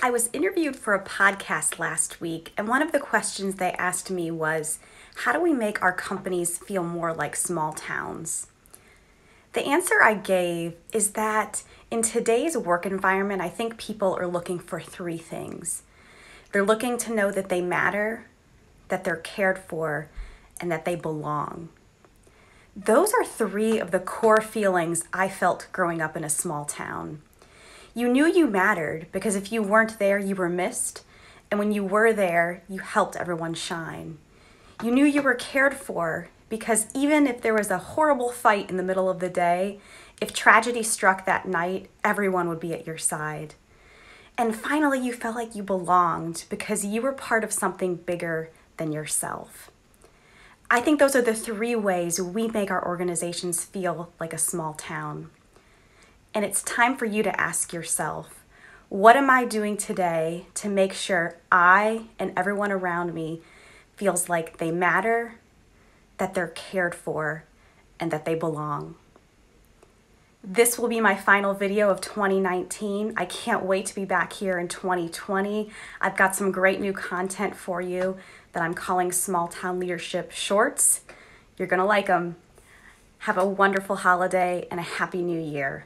I was interviewed for a podcast last week, and one of the questions they asked me was How do we make our companies feel more like small towns? The answer I gave is that in today's work environment, I think people are looking for three things. They're looking to know that they matter, that they're cared for, and that they belong. Those are three of the core feelings I felt growing up in a small town. You knew you mattered because if you weren't there, you were missed. And when you were there, you helped everyone shine. You knew you were cared for because even if there was a horrible fight in the middle of the day, if tragedy struck that night, everyone would be at your side. And finally, you felt like you belonged because you were part of something bigger than yourself. I think those are the three ways we make our organizations feel like a small town. And it's time for you to ask yourself what am I doing today to make sure I and everyone around me feels like they matter, that they're cared for, and that they belong? This will be my final video of 2019. I can't wait to be back here in 2020. I've got some great new content for you that I'm calling Small Town Leadership Shorts. You're to like them. Have a wonderful holiday and a happy new year.